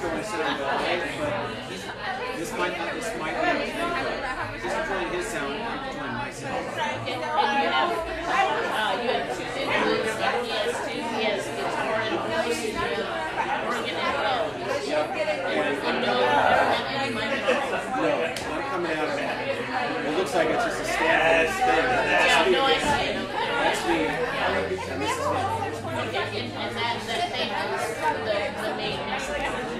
but this might not, this might be his thing, but this is really his sound, I'm you have, two instruments, he has two, he has guitar and organ and no, coming out of that. It looks like it's just a stand thing. Yeah, no, I And that, that thing the, main.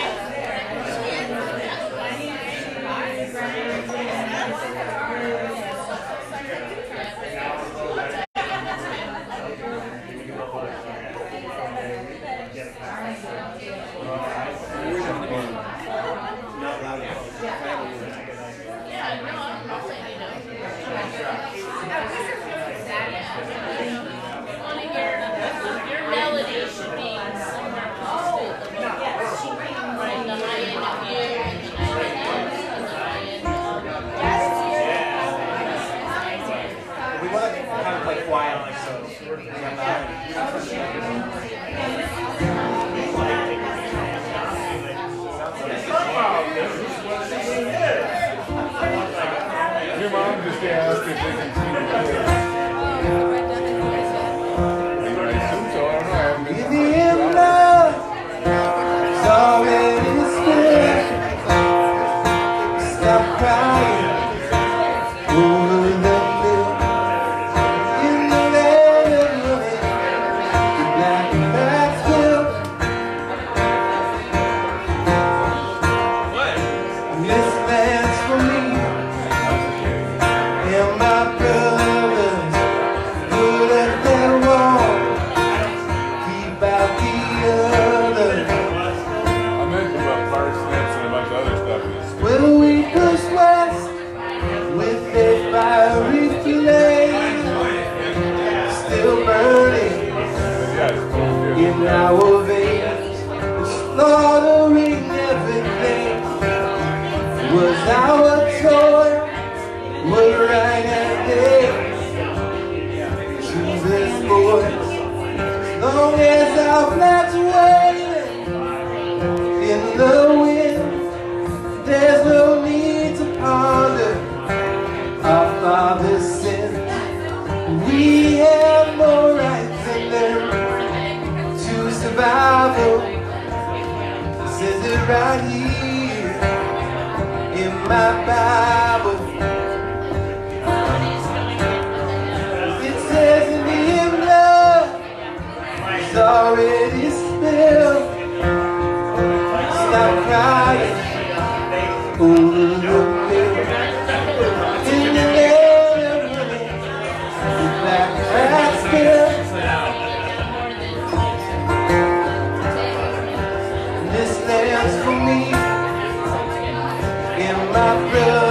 road.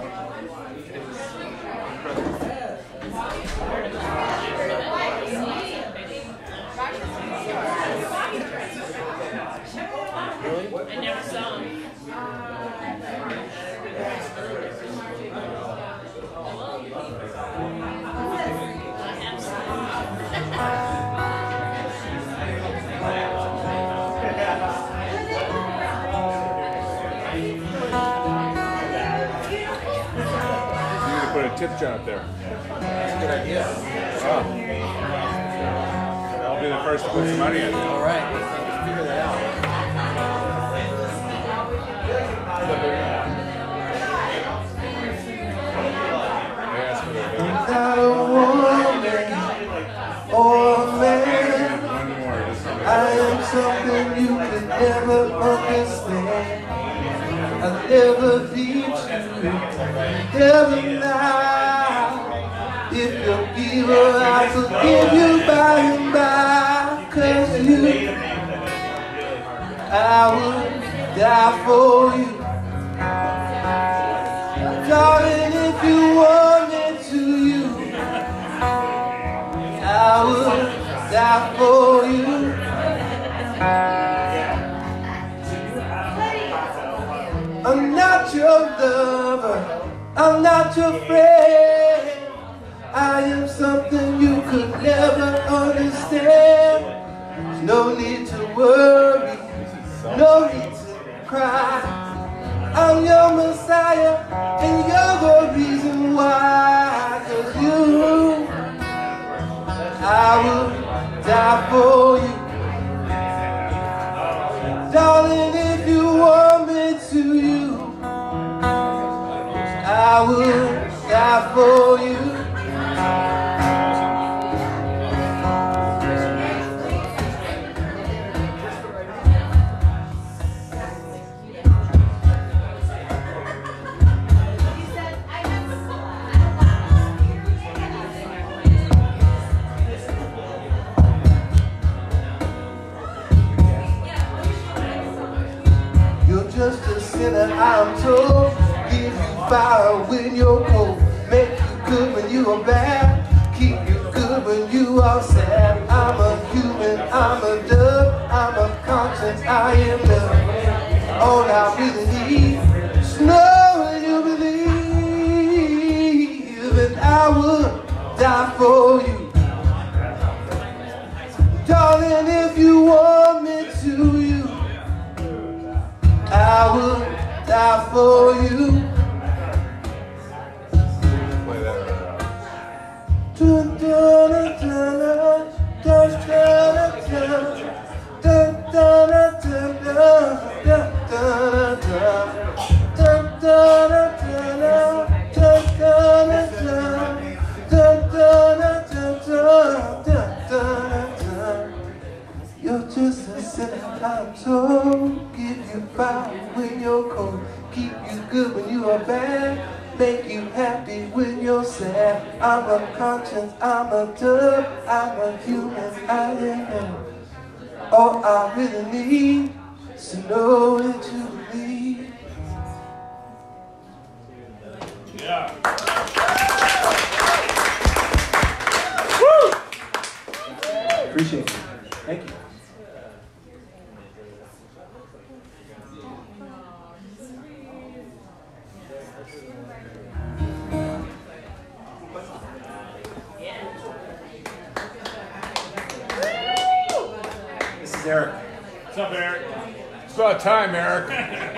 I'm a human, I'm a dove, I'm a conscience, I am love. All I really need is knowing you believe, and I would die for you. Darling, if you want me to you, I will die for you. You're just a sentimental Give you fire when you're cold. Keep you good when you are bad. Make you happy when you're sad. I'm a conscience, I'm a dove I'm a human, I am. All I really need is to know that you Appreciate it. Thank you. This is Eric. What's up, Eric? It's about time, Eric.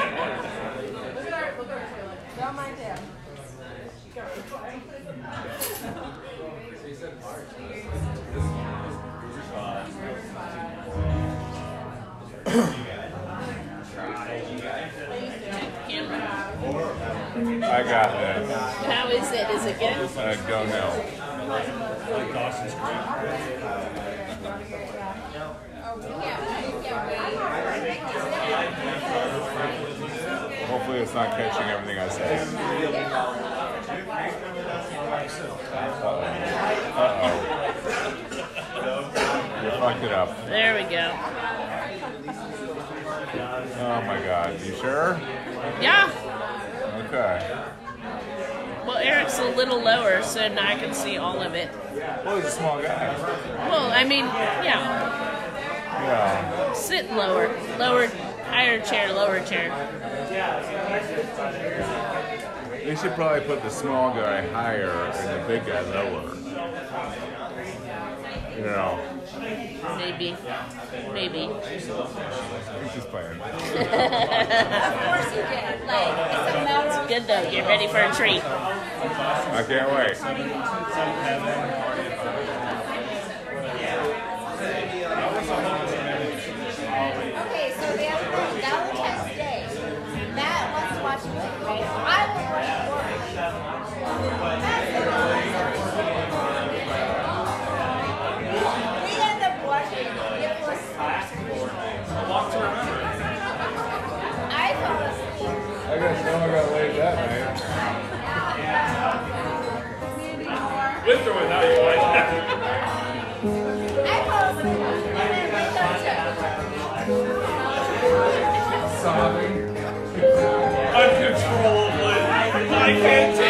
I got that. How is it? Is it good? I don't know. Hopefully, it's not catching everything I say. Uh oh. You fucked it up. There we go. Oh my god. You sure? Yeah. Well, Eric's a little lower, so now I can see all of it. Well, he's a small guy. Well, I mean, yeah. Yeah. Sit lower. Lower, higher chair, lower chair. They should probably put the small guy higher and the big guy lower. You know, Maybe. Maybe. he's just playing. It's good though. Get ready for a treat. I can't wait. Can't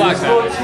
It won't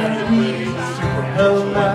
nice.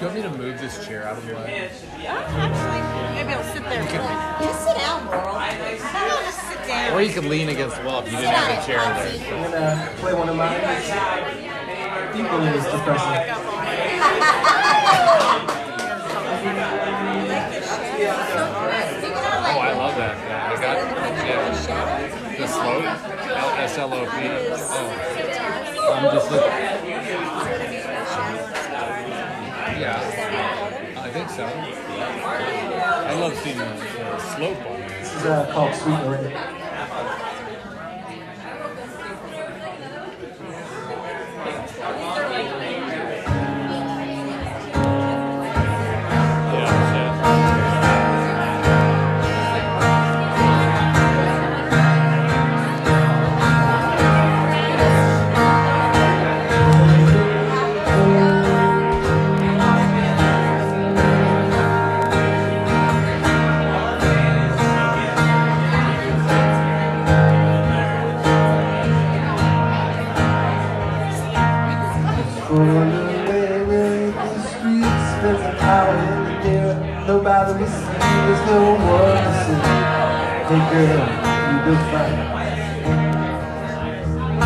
You want me to move this chair out of the way? Yeah, actually, maybe I'll sit there. Just sit down, Laurel. How about just sit down? Or you could lean against the wall if you didn't have a chair there. I'm gonna play one of mine. Equally as depressing. Oh, I love that. Yeah, I got yeah. the slope, L S L O P. Oh, I'm just looking. Yeah, I. Love seeing the, the slope on it. This is uh, called Sweet Lorraine. Hey girl, you look fine.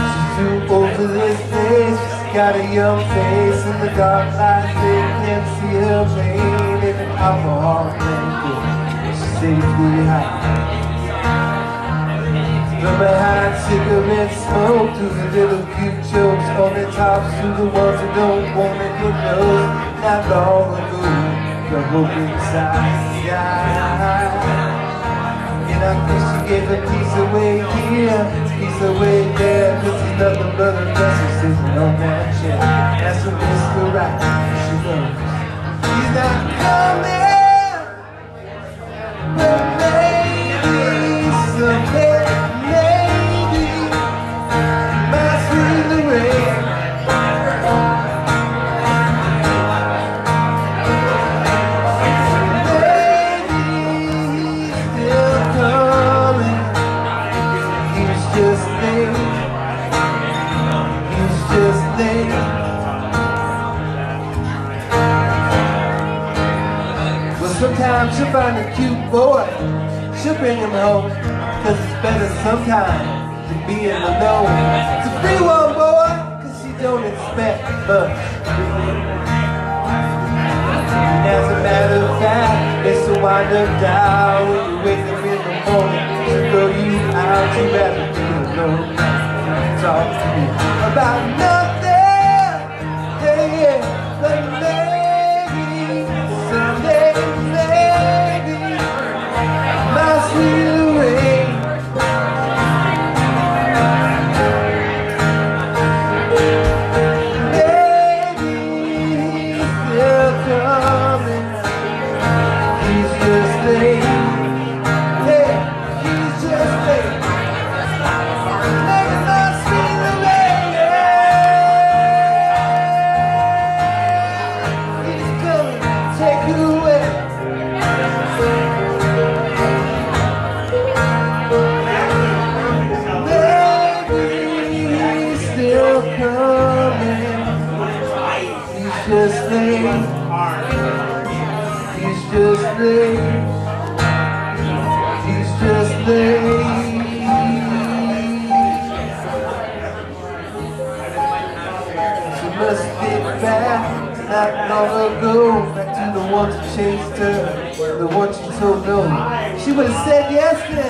She's too old for this place. She's got a young face in the dark light. They can't see her pain in an alcohol thing. She stays really high. From behind cigarette smoke to the little cute jokes on the tops to the ones who don't wanna get known. Not long ago, the hope inside I think she gave a piece away here, a piece away there. Cause there's nothing but a vessel sitting on that chair. That's what Mr. Right, she knows. He's not coming, she'll find a cute boy. She'll bring him home. Cause it's better sometimes than being alone. It's a free one, boy. Cause she don't expect much. As a matter of fact, it's a wind up down when you wake up in the morning. To throw you out, you better it alone. Talk to me about nothing, She would have said yes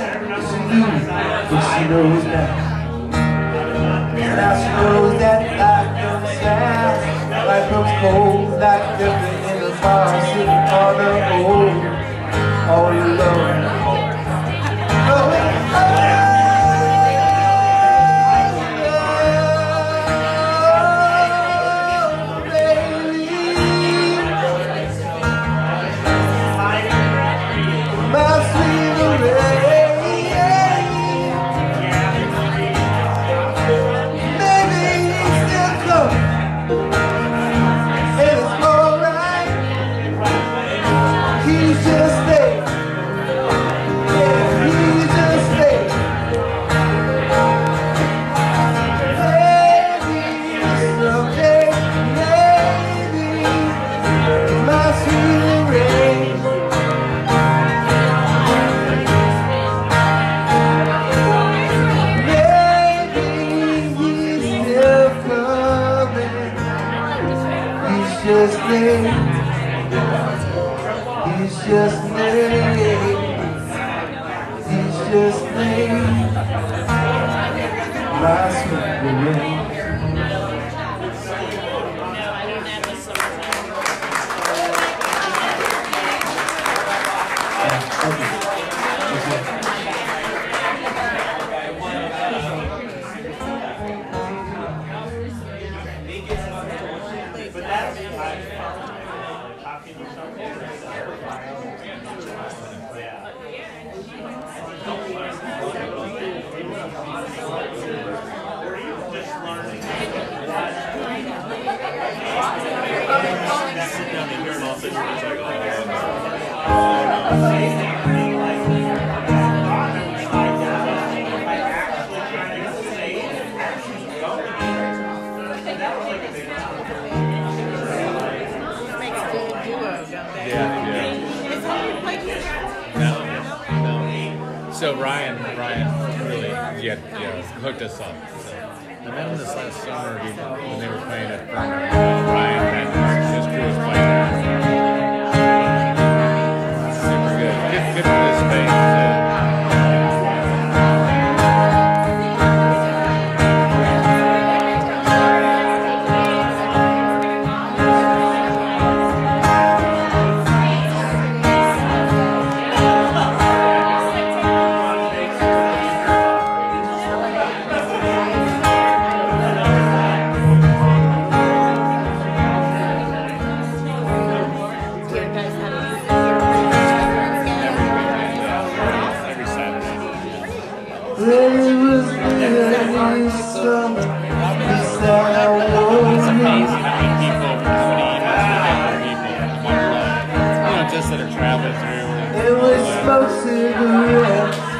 that are traveling through. It was supposed to be real.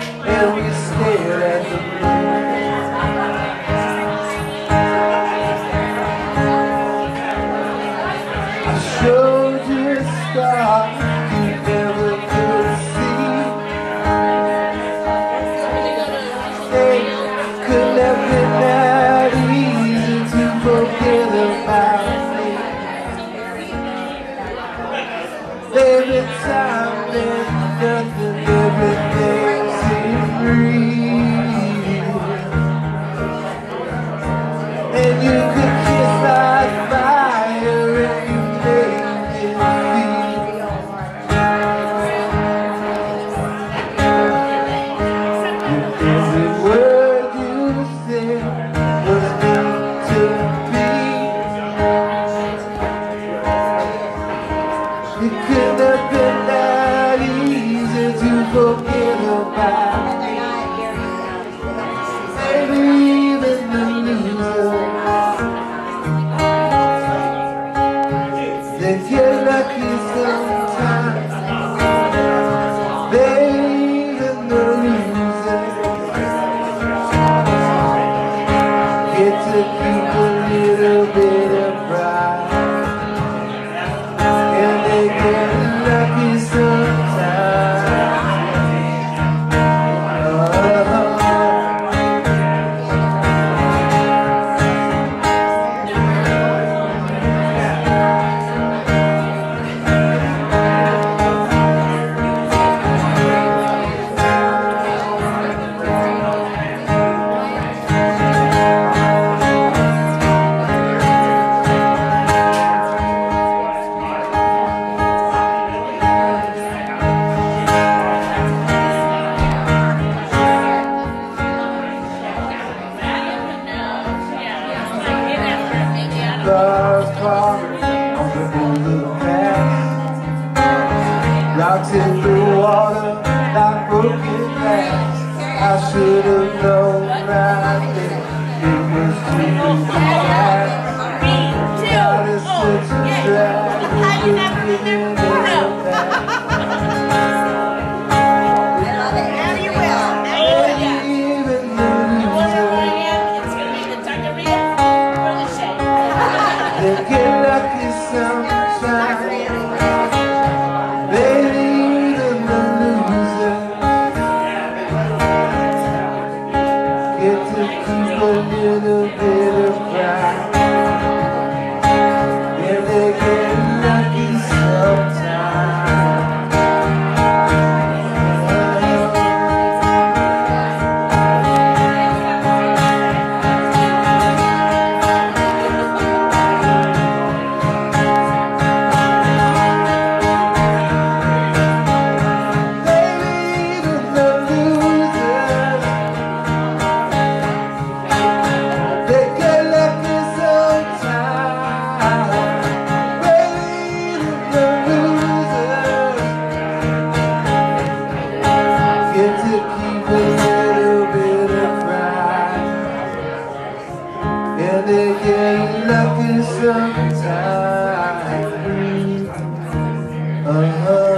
gotta get lucky sometimes. Uh -huh.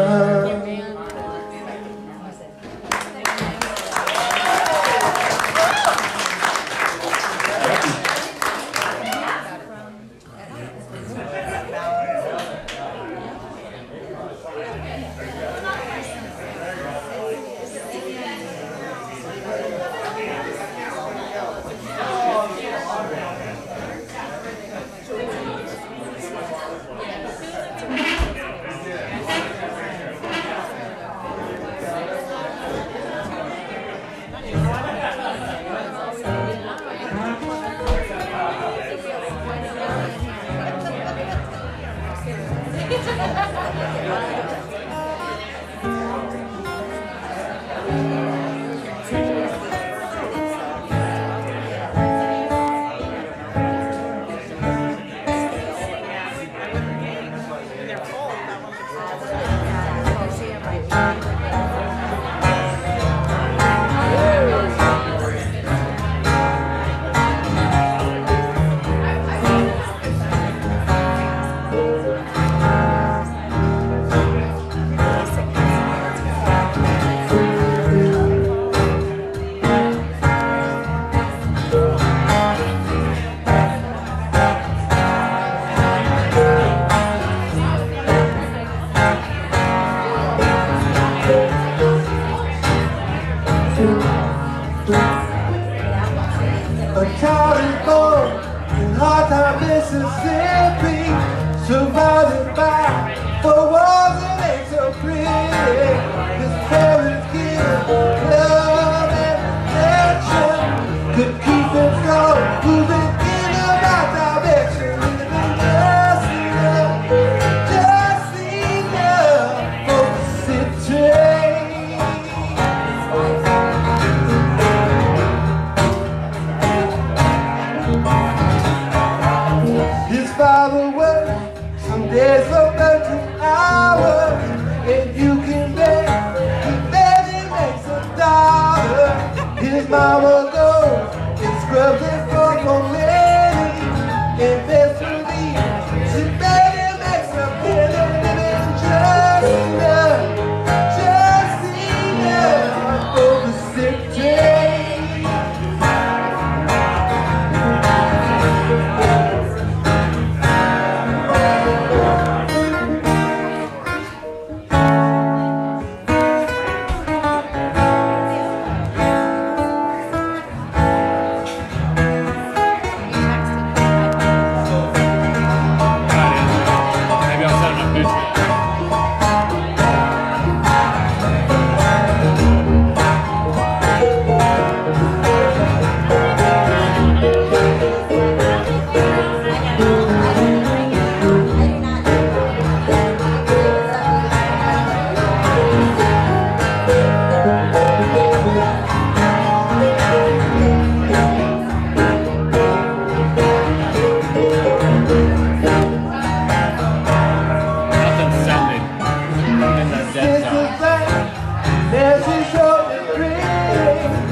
As he showed the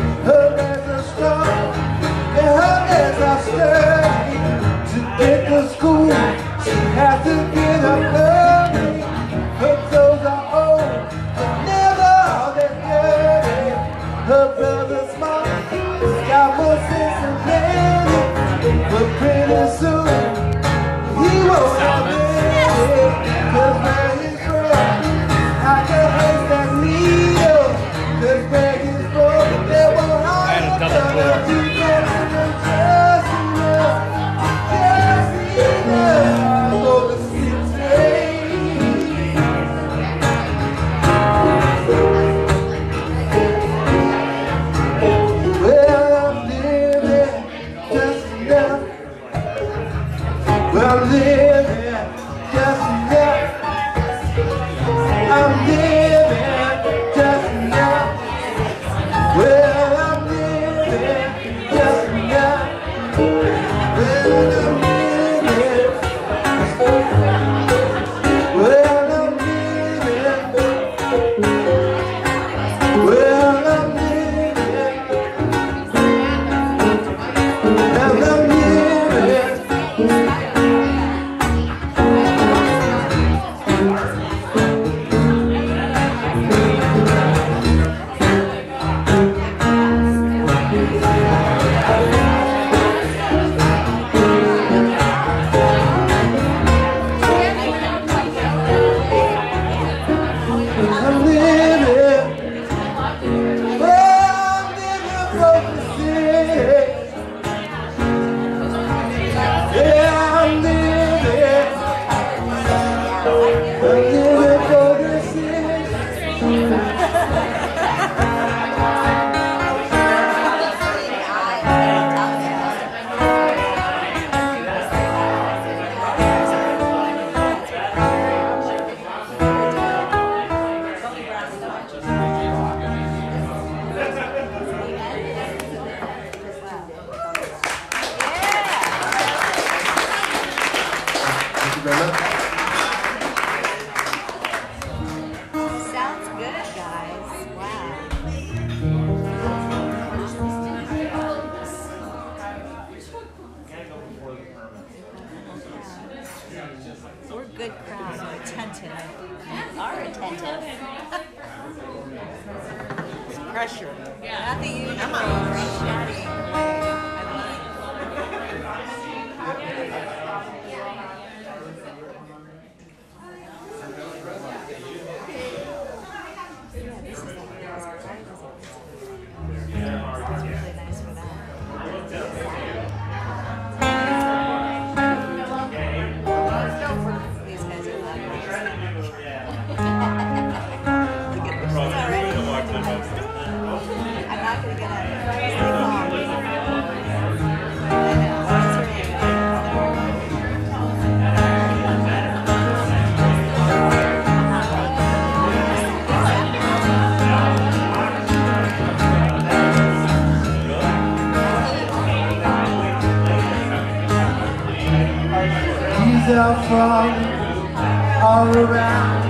all around.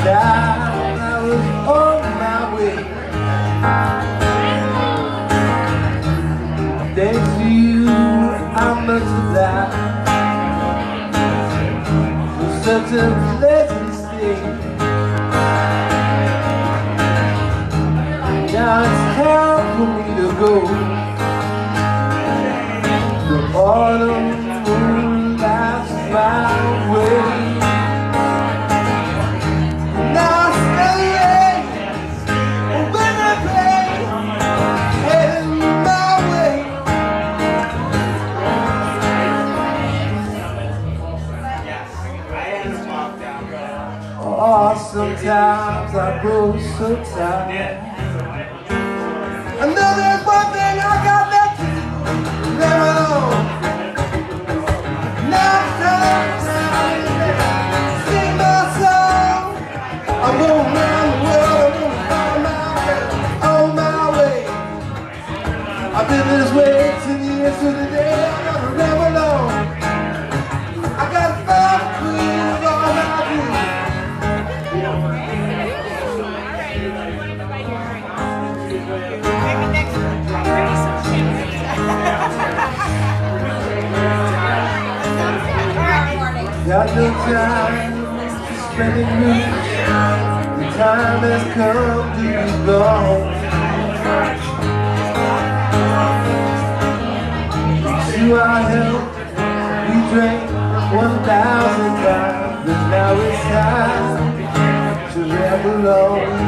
And I, was on my way Thanks to you, I'm much alive Such a pleasant state Now it's time for me to go. Sometimes I grow so tired. Got no time for spending me The time has come to be gone To our health, we drank 1,000 times And now it's time to live alone.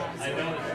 How they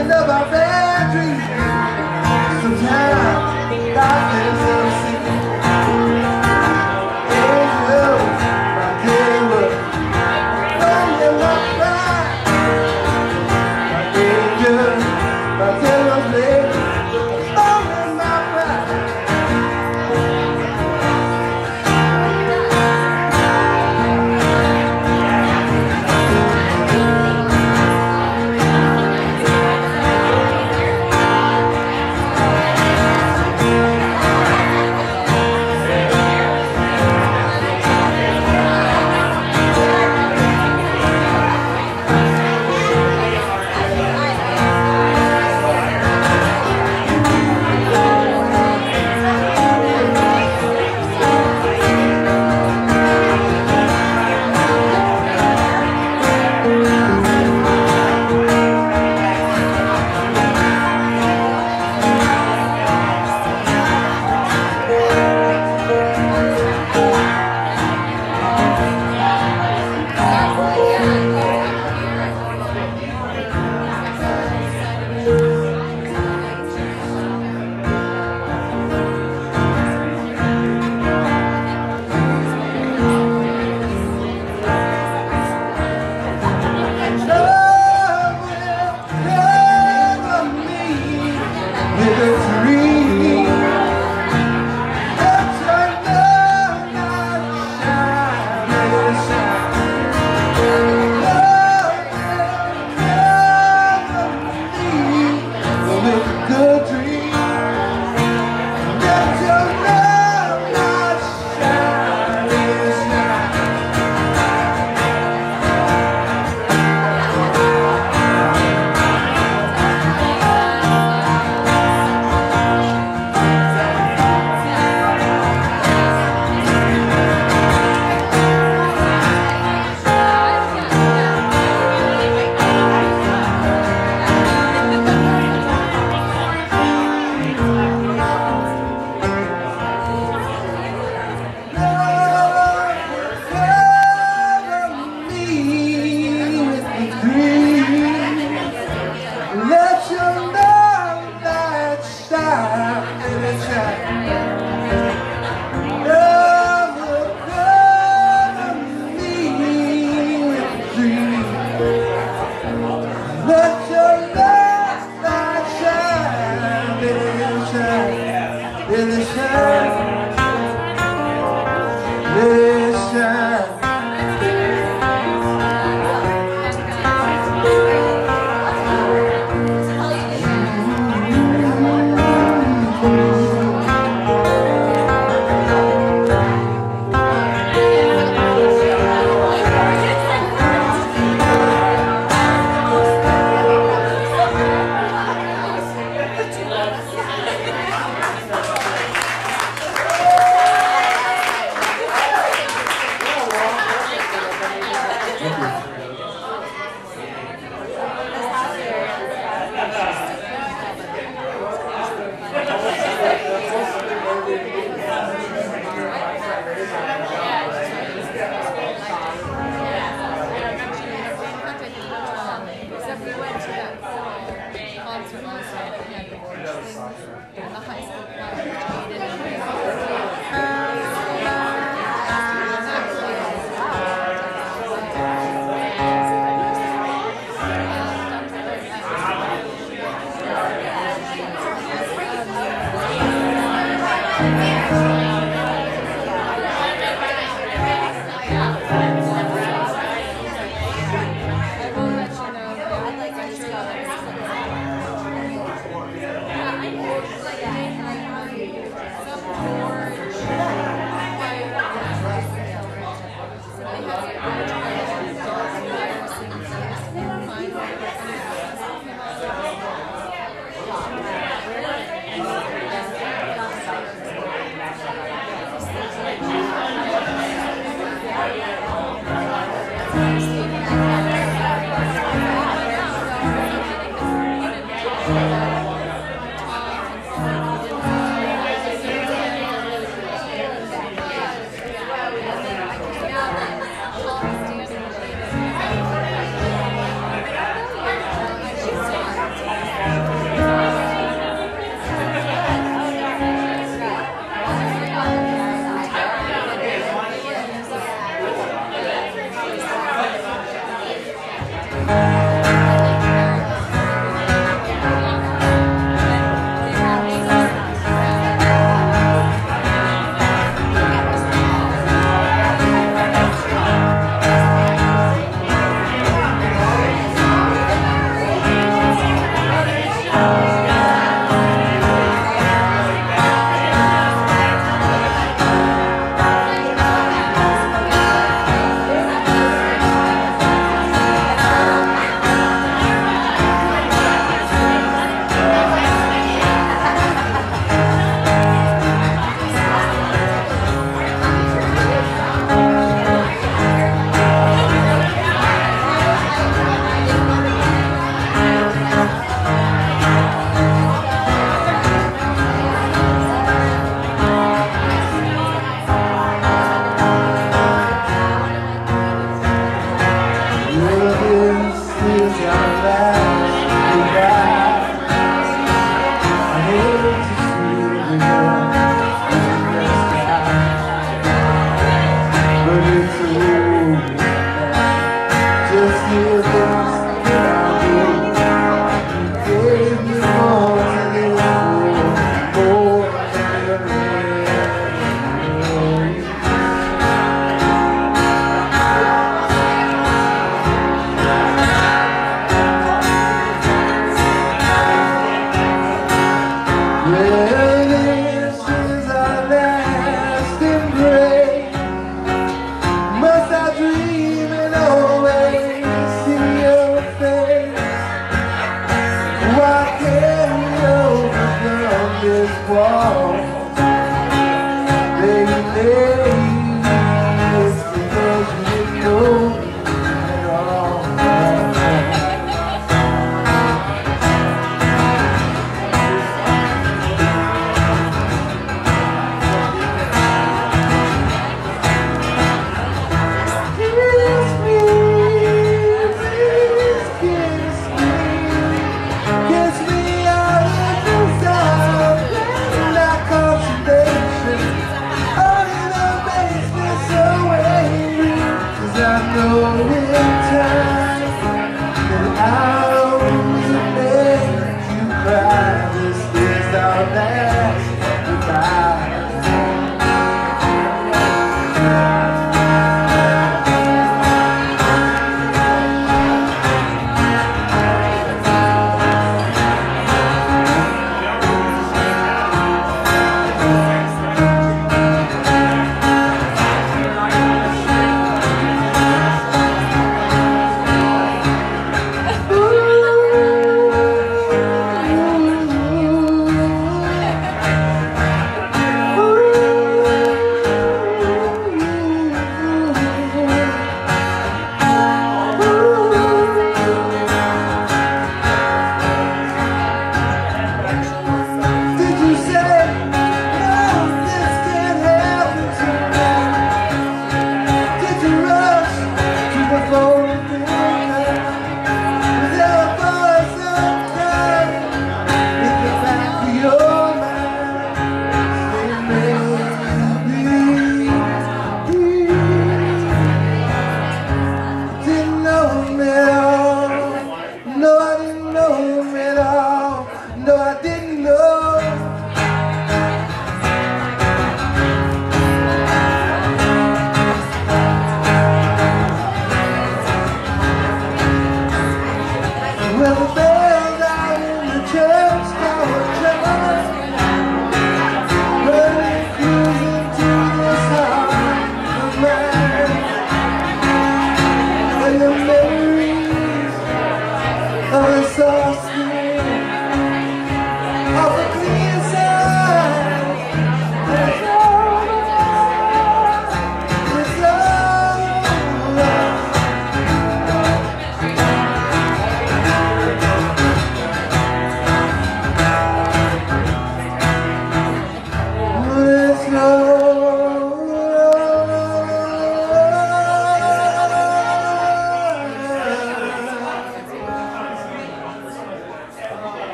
end of our bad dreams. Sometimes life is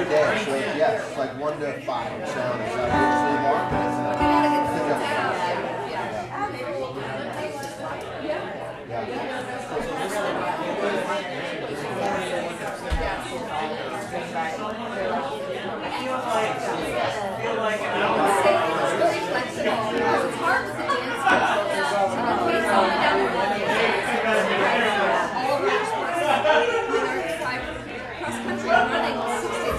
every day. So yeah, it's like one to five. So it's like usually more, but it's Yeah. Yeah. Yeah. Yeah. you.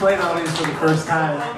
All these for the first time.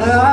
La,